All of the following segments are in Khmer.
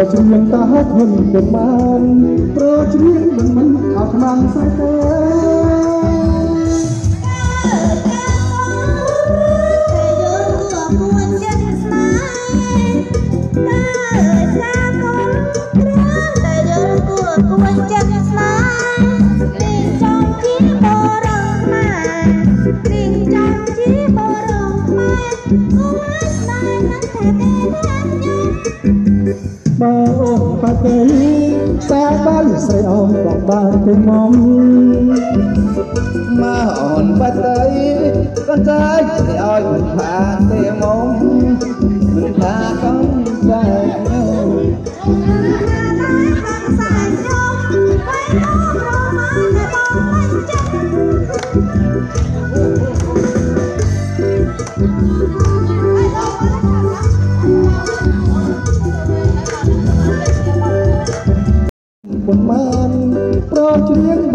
ព្រមតែច្រៀងតាធន់ពុំបានព្រោះច្រៀងមិនមិនអត់ខ្មាំងស្អីទេ បងបានទៅមកមកអូនបាត់ទៅកូនចាយឲ្យមិនថាទេមកមិនថាកូនចាយខ្ញុំ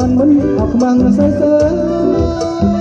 ច្រៀងបានមិនអត់ខ្មាំងស្អី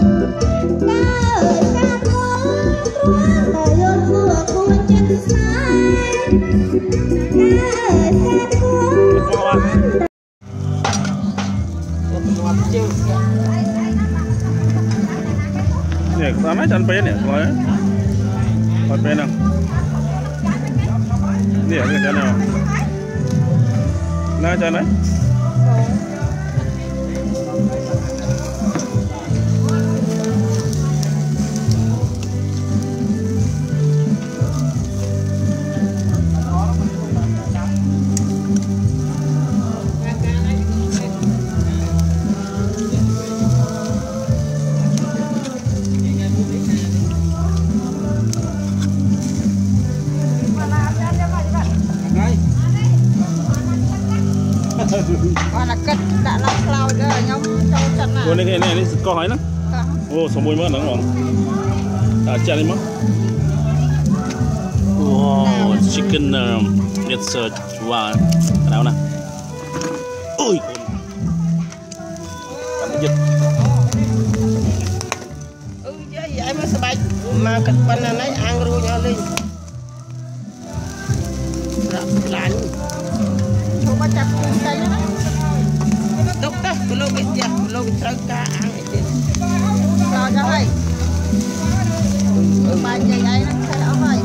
Là cất đã là lao cho nhóm trong chặt nào. Con này cái này có hay lắm. Vâng. Ồ, sống mùi mất lắm không? À, chả đi mất. Wow, chicken, um, it's uh, wow, nào nè. Ôi, con. Dịch. Ừ, vậy mà sao bạch mà cất bánh này ăn rồi nhỏ lên. Lạnh. កទៅគលោកវាយ៉ាគលោកវាត្រូវការអាំងអីទៀតខ្លោចអស់ហើយអឺបាយយាយឯងហ្នឹងខែអស់ហើយឯ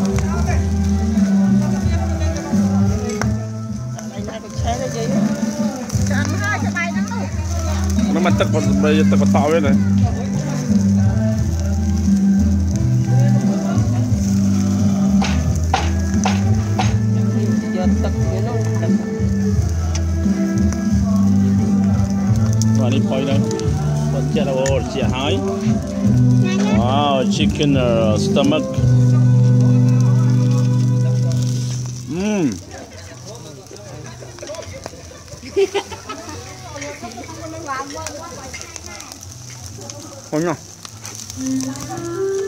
ងតែក៏ឆេះទៅយាយចាំហើយស្បែកហ្នឹងនោះ nó mà tức còn bây giờ tức còn tao ấy này យក này. Coi hết. គ្មានអ្វីសំខាន់នឹង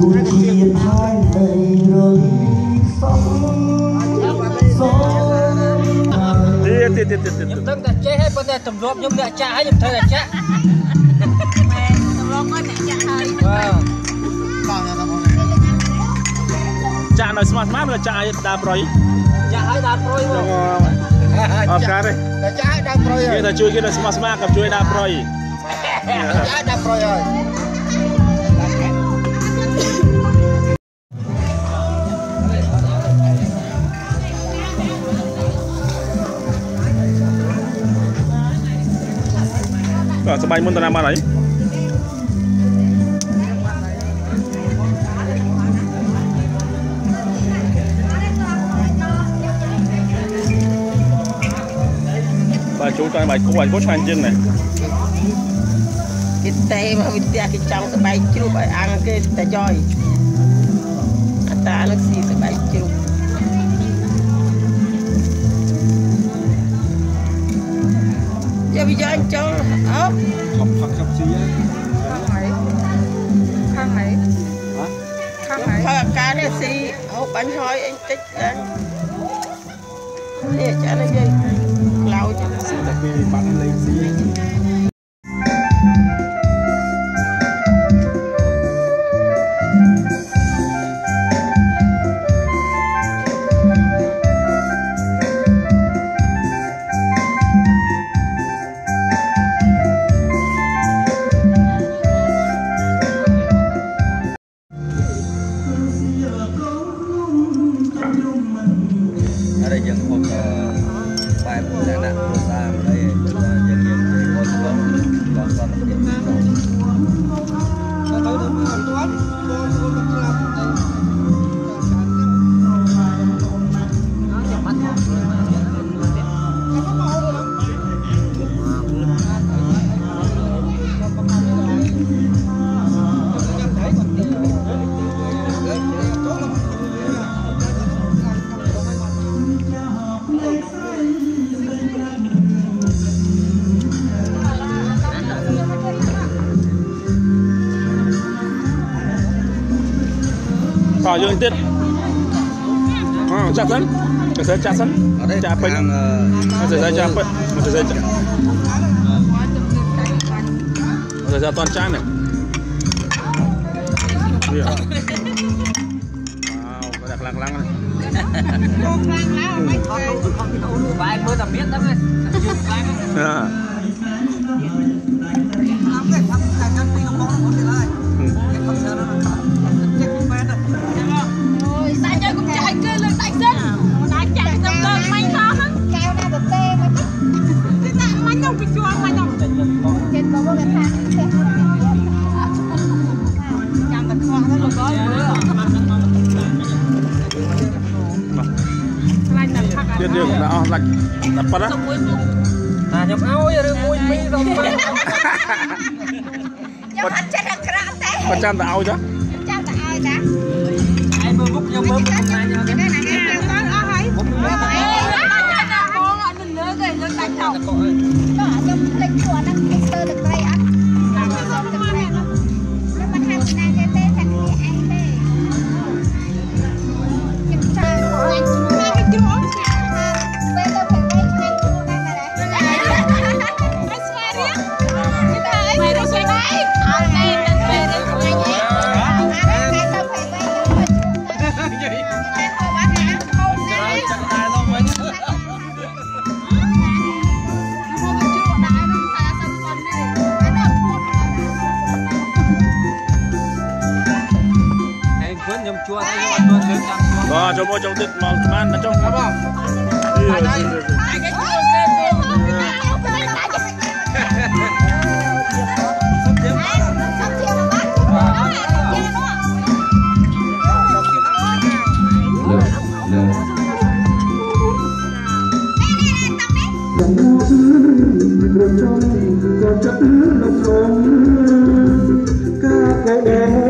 នជាត្រួយមេត្រាបាញ់អានេះជាពីឡងមក Hả? Ờ, dừng rồi. ស្អីទូជាថៃនៃរយសំសំ Đi, đi, đi, đi, đi, đi. ដឹងតែចេះហើយប៉ុន្តែទម្លាប់ខ្ញុំអ្នកចាក់ហើយខ្ញុំត្រូវតែចាក់មែនទម្លាប់ហើយអ្នកចាក់ហើយបាទ Chạ nói smart smart là chạ đà bồi. ចាក់ហើយដល់ព្រួយមក Ờ, cá đây. តែចាក់ឲ្យដល់ដាក់ប្រយហើគេយថាជួយគេទៅស្មោះស្ម័គ្រក៏ជួយដាក់ប្រយអាចដាក់ប្រយហើយ បាទសបាយមុនតាណាបាត់ហើយបាទចូលតាមបាយគោបាយគោឆ្ងាញ់ជាងណា គេទេមកវិទ្យាគេចង់ស្បែកជ្រូកឲ្យអាំងគេតែយ៉យអាតានឹងស៊ីស្បែកជ្រូក យកវាយកអញចូលអូខំផឹកកាស៊ីខាងហើយខាងហើយខាងហើយផឹកកានេះស៊ីអូបាញ់ហើយអីតិចដែរនេះចានេះយាយក្លោចតែពេលបាត់លេងស៊ី 再赢过个 តយើងទៀតអចាក់សិនចាក់សិនចាក់សិន អត់ទេ ចាក់ពេញ ខាងអឺ មកទៅចាក់ពេញមកទៅចាក់មកទៅចាក់តនចាននេះវាវ៉ាវគាត់ខ្លាំងខ្លាំងណាស់ បែបមើលតែមានតែយូរខ្លាំង អឺ អូ យឬមួយពីរទៅមកខ្ញុំអត់ចិត្តអាក្រក់ទេគាត់ចាំតែឲ្យចាចាំតែឲ្យតាឯងមើលមុខខ្ញុំមើលមុខណាញ៉ាំណាណាណាអស់ហើយបងអត់លើទេលើដាច់ទៅទៅអើយបាទខ្ញុំភ្លេ Rồi, cho mua trong thịt màu man nó trong hả không? Phải đây. Cái chua Hãy subscribe cho kênh Ghiền Mì Gõ Để không bỏ lỡ những video hấp dẫn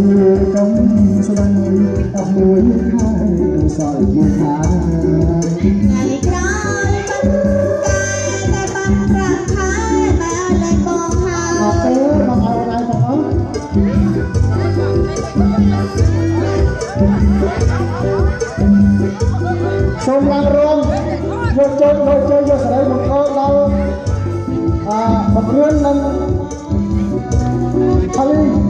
កំស្ដាយអស់មួយខែសល់មួយខែថ្ងៃក្រោយបាត់កាយតែបាត់ប្រាក់ខែបែរលែងបងហើអត់ទេបងឲ្យរ៉ៃបងអស់សូមឡើងរួមយកជើងយកជើងយកស្រីមកខោដល់អឺបង្រៀននិងផលី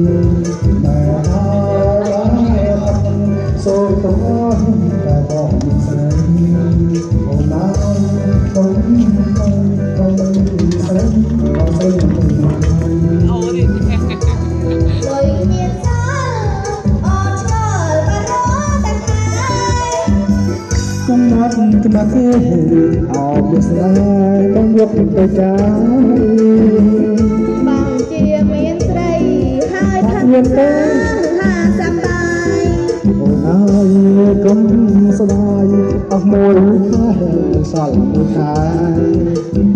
កំណត់ច្បាស់ទេអោបស្នេហ៍បងយកទៅចាយបងជាមានស្រីហើយថាថាថាសប្បាយអូនហើយកុំស្ដាយអស់មួយខែសល់មួយខែ